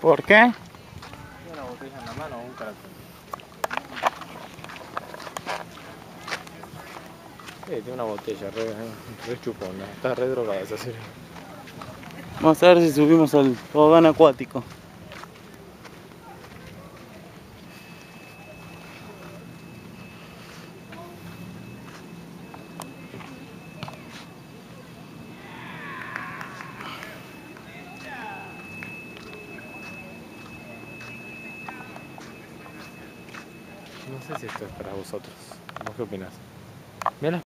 ¿Por qué? Tiene una botella en la mano o un cartón. Sí, tiene una botella re, re chupona. Está re drogada esa sirena. Vamos a ver si subimos al tobogán acuático. No sé si esto es para vosotros. ¿Vos qué opinás? Mira